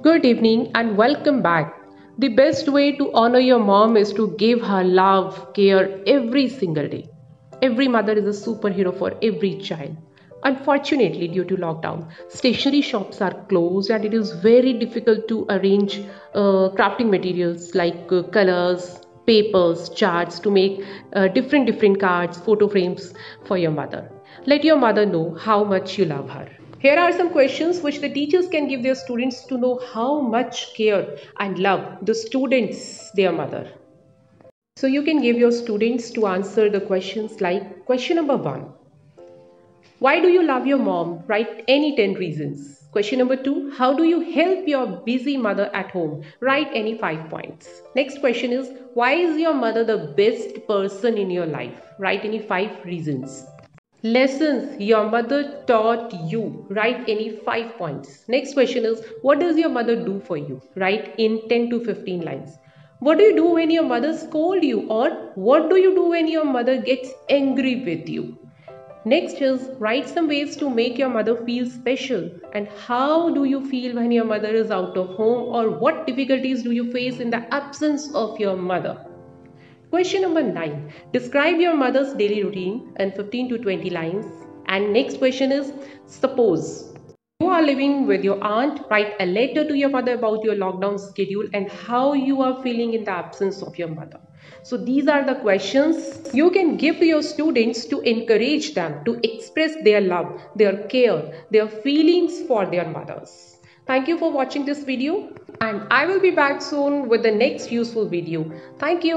Good evening and welcome back. The best way to honor your mom is to give her love, care every single day. Every mother is a superhero for every child. Unfortunately, due to lockdown, stationery shops are closed and it is very difficult to arrange uh, crafting materials like uh, colors, papers, charts to make uh, different different cards, photo frames for your mother. Let your mother know how much you love her. Here are some questions which the teachers can give their students to know how much care and love the students their mother. So you can give your students to answer the questions like question number 1. Why do you love your mom? Write any 10 reasons. Question number 2. How do you help your busy mother at home? Write any 5 points. Next question is why is your mother the best person in your life? Write any 5 reasons. Lessons your mother taught you. Write any 5 points. Next question is What does your mother do for you? Write in 10 to 15 lines. What do you do when your mother scold you? Or what do you do when your mother gets angry with you? Next is write some ways to make your mother feel special. And how do you feel when your mother is out of home? Or what difficulties do you face in the absence of your mother? Question number 9. Describe your mother's daily routine in 15 to 20 lines. And next question is Suppose you are living with your aunt, write a letter to your mother about your lockdown schedule and how you are feeling in the absence of your mother. So these are the questions you can give to your students to encourage them to express their love, their care, their feelings for their mothers. Thank you for watching this video and I will be back soon with the next useful video. Thank you.